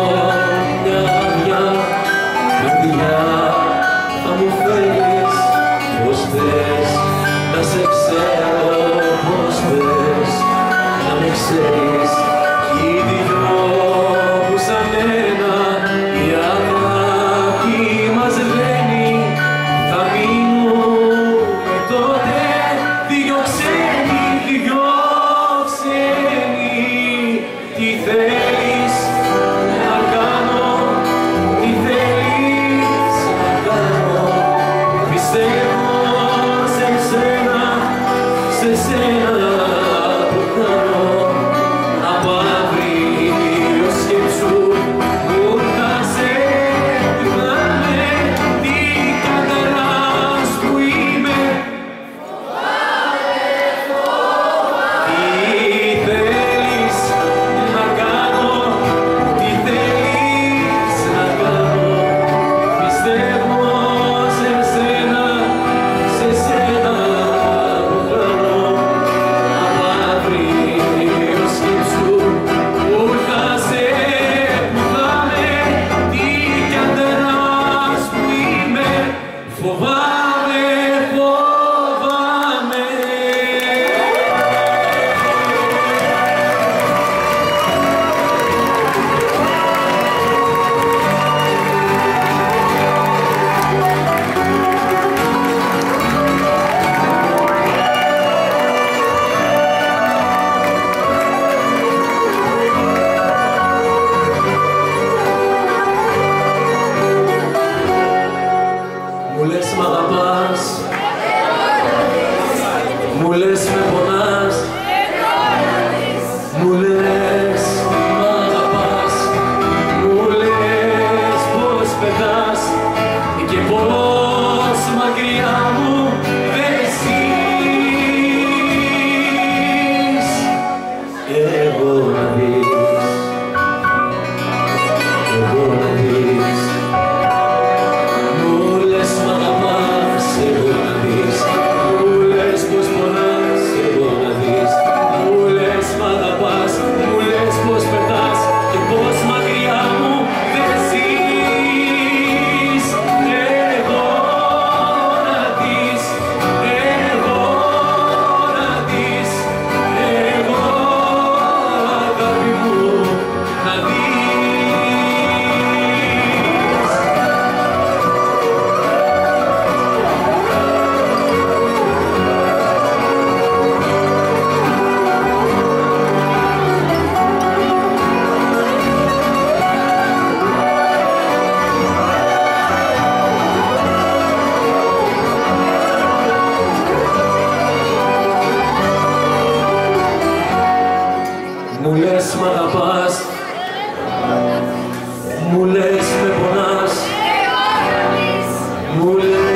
Lord. for. e y que por Mulher.